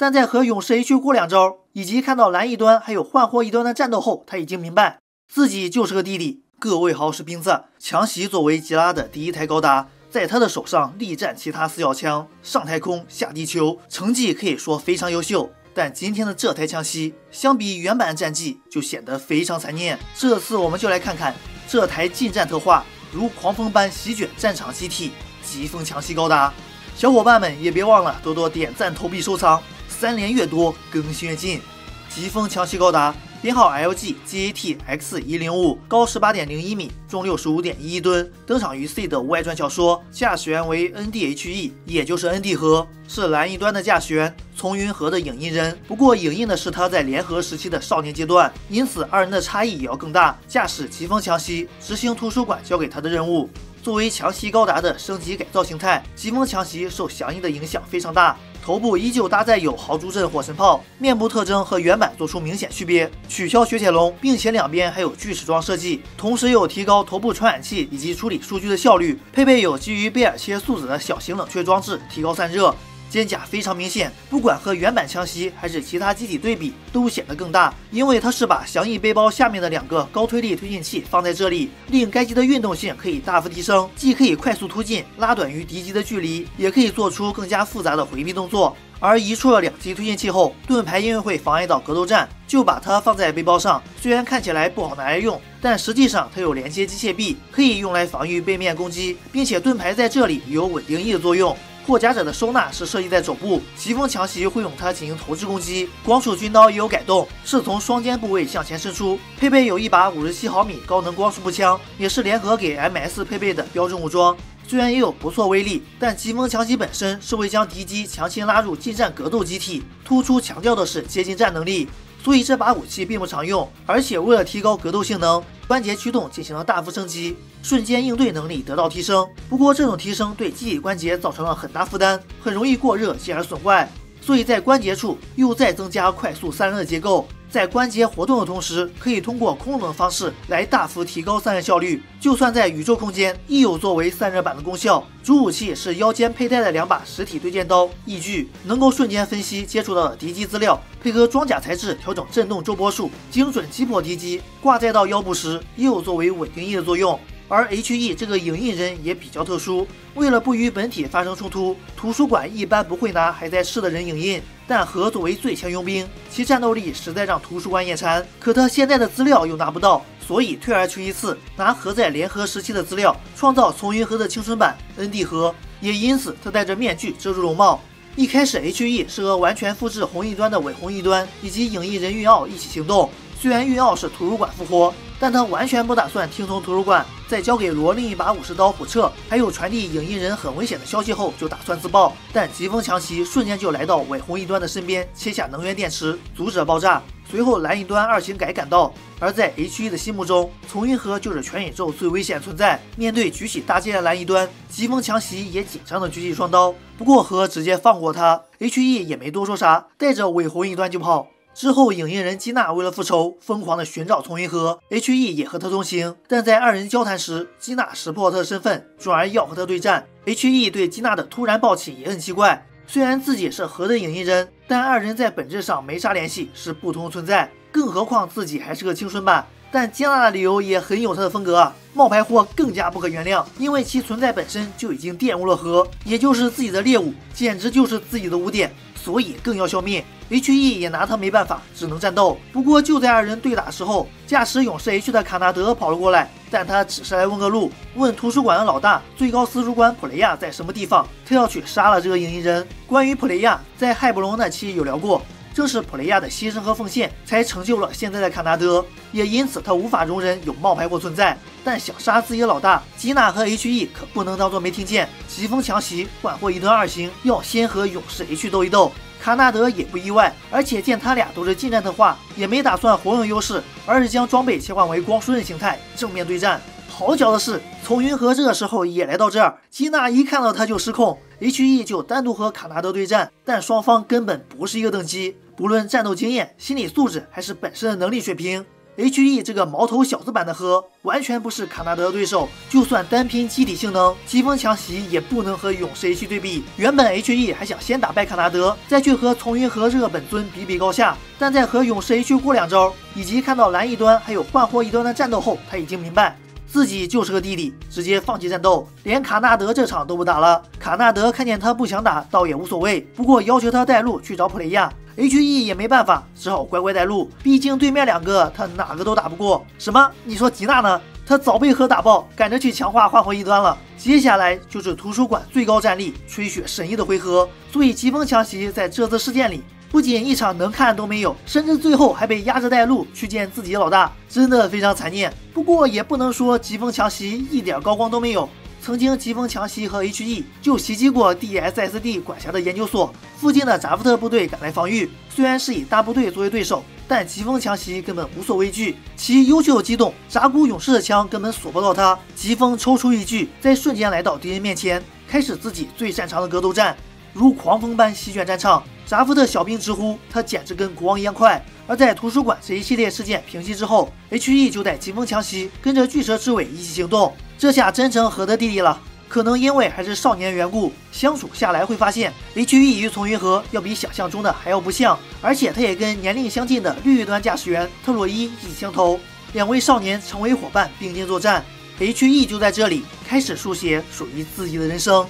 但在和勇士 H 过两招，以及看到蓝一端还有幻惑一端的战斗后，他已经明白自己就是个弟弟。各位好，我是冰子。强袭作为吉拉的第一台高达，在他的手上力战其他四小枪，上太空下地球，成绩可以说非常优秀。但今天的这台强袭，相比原版战绩就显得非常残念。这次我们就来看看这台近战特化如狂风般席卷战场机体——疾风强袭高达。小伙伴们也别忘了多多点赞、投币、收藏，三连越多，更新越近。疾风强袭高达。编号 LG GAT X 一零五，高十八点零一米，重六十五点一吨，登场于 C 的外传小说，驾驶员为 NDHE，也就是 ND 核，是蓝一端的驾驶员，从云河的影印人。不过影印的是他在联合时期的少年阶段，因此二人的差异也要更大。驾驶疾风强袭，执行图书馆交给他的任务。作为强袭高达的升级改造形态，疾风强袭受响应的影响非常大。头部依旧搭载有豪猪阵火神炮，面部特征和原版做出明显区别，取消雪铁龙，并且两边还有锯齿状设计，同时有提高头部传感器以及处理数据的效率。配备有基于贝尔切素子的小型冷却装置，提高散热。肩甲非常明显，不管和原版枪袭还是其他机体对比，都显得更大，因为它是把翔翼背包下面的两个高推力推进器放在这里，令该机的运动性可以大幅提升，既可以快速突进，拉短与敌机的距离，也可以做出更加复杂的回避动作。而移出了两级推进器后，盾牌因为会妨碍到格斗战，就把它放在背包上。虽然看起来不好拿来用，但实际上它有连接机械臂，可以用来防御背面攻击，并且盾牌在这里有稳定翼的作用。破甲者的收纳是设计在肘部，疾风强袭会用它进行投掷攻击。光束军刀也有改动，是从双肩部位向前伸出。配备有一把五十七毫米高能光束步枪，也是联合给 MS 配备的标准武装。虽然也有不错威力，但疾风强袭本身是会将敌机强行拉入近战格斗机体，突出强调的是接近战能力。所以这把武器并不常用，而且为了提高格斗性能，关节驱动进行了大幅升级，瞬间应对能力得到提升。不过这种提升对机体关节造成了很大负担，很容易过热进而损坏。所以在关节处又再增加快速散热的结构。在关节活动的同时，可以通过空冷的方式来大幅提高散热效率。就算在宇宙空间，亦有作为散热板的功效。主武器是腰间佩戴的两把实体对剑刀，翼具能够瞬间分析接触到的敌机资料，配合装甲材质调整震动周波数，精准击破敌机。挂载到腰部时，也有作为稳定翼的作用。而 HE 这个影印人也比较特殊，为了不与本体发生冲突，图书馆一般不会拿还在世的人影印。但核作为最强佣兵，其战斗力实在让图书馆眼馋。可他现在的资料又拿不到，所以退而求其次，拿核在联合时期的资料，创造从云核的青春版 ND 核。也因此，他戴着面具遮住容貌。一开始，HE 是和完全复制红一端的伪红一端以及影印人玉奥一起行动。虽然玉奥是图书馆复活。但他完全不打算听从图书馆，在交给罗另一把武士刀虎彻，还有传递影印人很危险的消息后，就打算自爆。但疾风强袭瞬间就来到伪红一端的身边，切下能源电池，阻止了爆炸。随后蓝一端二型改赶到，而在 H.E 的心目中，从云河就是全宇宙最危险存在。面对举起大剑的蓝一端，疾风强袭也紧张的举起双刀，不过和直接放过他，H.E 也没多说啥，带着伪红一端就跑。之后，影印人基娜为了复仇，疯狂的寻找丛云河，H.E 也和他同行。但在二人交谈时，基娜识破他的身份，转而要和他对战。H.E 对基娜的突然暴起也很奇怪，虽然自己是核的影印人，但二人在本质上没啥联系，是不同存在。更何况自己还是个青春版。但基娜的理由也很有他的风格，冒牌货更加不可原谅，因为其存在本身就已经玷污了核，也就是自己的猎物，简直就是自己的污点，所以更要消灭。H.E 也拿他没办法，只能战斗。不过就在二人对打时候，驾驶勇士 H 的卡纳德跑了过来，但他只是来问个路，问图书馆的老大最高司书官普雷亚在什么地方，他要去杀了这个影印人。关于普雷亚，在海布隆那期有聊过，正是普雷亚的牺牲和奉献，才成就了现在的卡纳德，也因此他无法容忍有冒牌货存在。但想杀自己的老大，吉娜和 H.E 可不能当做没听见。疾风强袭，换货一段二星，要先和勇士 H 斗一斗。卡纳德也不意外，而且见他俩都是近战特化，也没打算活用优势，而是将装备切换为光束刃形态，正面对战。好巧的是，从云河这个时候也来到这儿，吉娜一看到他就失控，H.E 就单独和卡纳德对战，但双方根本不是一个等级，不论战斗经验、心理素质还是本身的能力水平。H.E 这个毛头小子版的喝完全不是卡纳德的对手，就算单拼机体性能，疾风强袭也不能和勇士 H 对比。原本 H.E 还想先打败卡纳德，再去和丛云和热本尊比比高下，但在和勇士 H 过两招，以及看到蓝一端还有幻惑一端的战斗后，他已经明白。自己就是个弟弟，直接放弃战斗，连卡纳德这场都不打了。卡纳德看见他不想打，倒也无所谓，不过要求他带路去找普雷亚。H.E 也没办法，只好乖乖带路。毕竟对面两个他哪个都打不过。什么？你说吉娜呢？他早被核打爆，赶着去强化换回一端了。接下来就是图书馆最高战力吹雪神医的回合，所以疾风强袭在这次事件里。不仅一场能看都没有，甚至最后还被压着带路去见自己老大，真的非常残念。不过也不能说疾风强袭一点高光都没有。曾经疾风强袭和 H.E 就袭击过 D.S.S.D 管辖的研究所附近的扎夫特部队赶来防御，虽然是以大部队作为对手，但疾风强袭根本无所畏惧，其优秀机动扎古勇士的枪根本锁不到他。疾风抽出一锯，在瞬间来到敌人面前，开始自己最擅长的格斗战。如狂风般席卷战场，扎夫特小兵直呼他简直跟国王一样快。而在图书馆这一系列事件平息之后，H.E 就带疾风强袭跟着巨蛇之尾一起行动，这下真成合得弟弟了。可能因为还是少年缘故，相处下来会发现 H.E 与丛云河要比想象中的还要不像，而且他也跟年龄相近的绿端驾驶员特洛伊一起相投，两位少年成为伙伴并肩作战，H.E 就在这里开始书写属于自己的人生。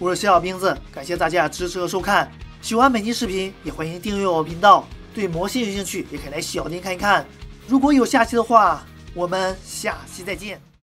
我是小兵子，感谢大家支持和收看。喜欢本期视频，也欢迎订阅我频道。对魔性有兴趣，也可以来小店看一看。如果有下期的话，我们下期再见。